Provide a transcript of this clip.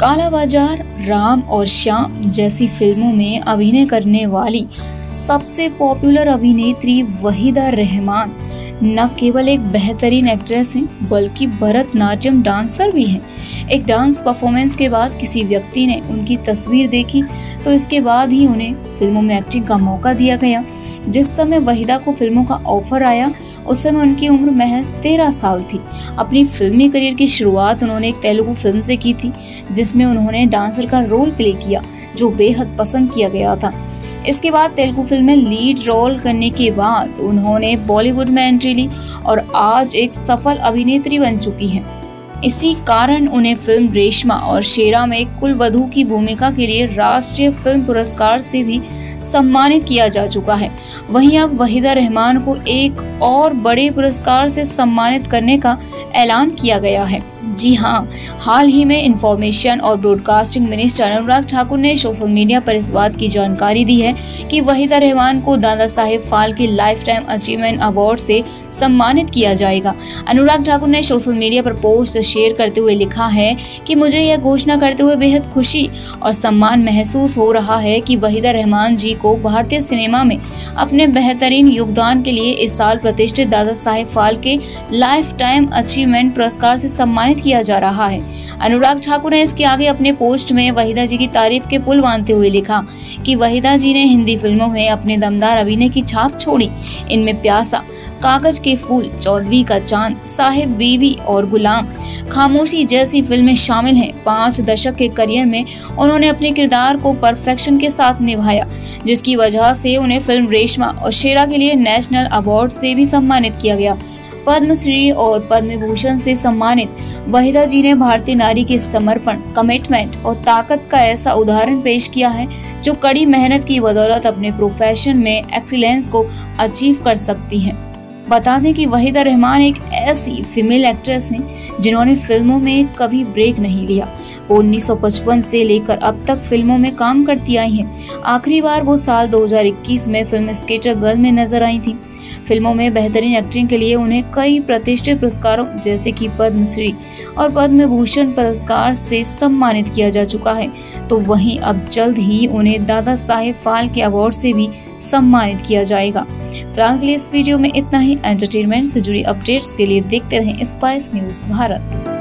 काला बाज़ार राम और श्याम जैसी फ़िल्मों में अभिनय करने वाली सबसे पॉपुलर अभिनेत्री वहीदा रहमान। न केवल एक बेहतरीन एक्ट्रेस हैं, बल्कि भरतनाट्यम डांसर भी हैं। एक डांस परफॉर्मेंस के बाद किसी व्यक्ति ने उनकी तस्वीर देखी तो इसके बाद ही उन्हें फ़िल्मों में एक्टिंग का मौका दिया गया। जिस समय वहीदा को फ़िल्मों का ऑफ़र आया, उस समय उनकी उम्र महज तेरह साल थी। अपनी फिल्मी करियर की शुरुआत उन्होंने एक तेलुगु फ़िल्म से की थी, जिसमें उन्होंने डांसर का रोल प्ले किया, जो बेहद पसंद किया गया था। इसके बाद तेलुगु फ़िल्म में लीड रोल करने के बाद उन्होंने बॉलीवुड में एंट्री ली और आज एक सफल अभिनेत्री बन चुकी हैं। इसी कारण उन्हें फ़िल्म रेशमा और शेरा में कुल वधु की भूमिका के लिए राष्ट्रीय फ़िल्म पुरस्कार से भी सम्मानित किया जा चुका है। वहीं अब वहीदा रहमान को एक और बड़े पुरस्कार से सम्मानित करने का ऐलान किया गया है। जी हाँ हाल ही में इंफॉर्मेशन और ब्रॉडकास्टिंग मिनिस्टर अनुराग ठाकुर ने सोशल मीडिया पर इस बात की जानकारी दी है कि वहीदा रहमान को दादा साहेब फाल की लाइफ टाइम अचीवमेंट अवार्ड से सम्मानित किया जाएगा। अनुराग ठाकुर ने सोशल मीडिया पर पोस्ट शेयर करते हुए लिखा है कि मुझे यह घोषणा करते हुए बेहद खुशी और सम्मान महसूस हो रहा है कि वहीदा रहमान जी को भारतीय सिनेमा में अपने बेहतरीन योगदान के लिए इस साल प्रतिष्ठित दादा साहेब फाल के लाइफ टाइम अचीवमेंट पुरस्कार से सम्मानित किया जा रहा है। अनुराग ठाकुर ने इसके आगे अपने पोस्ट में वहीदा जी की तारीफ़ के पुल बांधते हुए लिखा कि वहीदा जी ने हिंदी फ़िल्मों में अपने दमदार अभिनय की छाप छोड़ी। इनमें प्यासा कागज़ के फूल चौदवी का चाँद, साहिब बीवी और गुलाम। खामोशी जैसी फ़िल्में शामिल हैं। पाँच दशक के करियर में उन्होंने अपने किरदार को परफेक्शन के साथ निभाया, जिसकी वजह से उन्हें फ़िल्म रेशमा और शेरा के लिए नेशनल अवार्ड से भी सम्मानित किया गया। पद्मश्री और पद्म भूषण से सम्मानित वहीदा जी ने भारतीय नारी के समर्पण कमिटमेंट और ताकत का ऐसा उदाहरण पेश किया है, जो कड़ी मेहनत की बदौलत अपने प्रोफेशन में एक्सीलेंस को अचीव कर सकती हैं। बता दें कि वहीदा रहमान एक ऐसी फीमेल एक्ट्रेस हैं, जिन्होंने फ़िल्मों में कभी ब्रेक नहीं लिया। वो 1955 से लेकर अब तक फ़िल्मों में काम करती आई हैं। आखिरी बार वो साल 2021 में फ़िल्म स्केटर गर्ल में नज़र आई थी। फ़िल्मों में बेहतरीन एक्टिंग के लिए उन्हें कई प्रतिष्ठित पुरस्कारों, जैसे कि पद्मश्री और पद्म भूषण पुरस्कार से सम्मानित किया जा चुका है। तो वहीं अब जल्द ही उन्हें दादा साहेब फाल के अवार्ड से भी सम्मानित किया जाएगा। फ़िलहाल इस वीडियो में इतना ही। एंटरटेनमेंट से जुड़ी अपडेट्स के लिए देखते रहें स्पाइस न्यूज़ भारत।